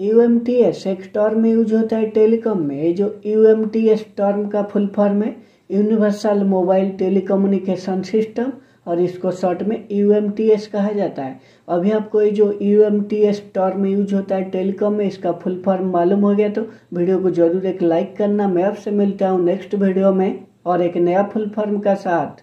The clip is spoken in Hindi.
यू एम टी एस एक टर्म यूज़ होता है टेलीकॉम में। ये जो U M T S term का फुल फॉर्म है यूनिवर्सल मोबाइल टेलीकम्युनिकेशन सिस्टम और इसको शॉर्ट में यू एम टी एस कहा जाता है। अभी आपको ये जो U M T S term use होता है टेलीकॉम में, इसका फुल फॉर्म मालूम हो गया तो वीडियो को ज़रूर एक लाइक करना। मैं आपसे मिलता हूँ नेक्स्ट वीडियो में और एक नया फुल फॉर्म का साथ।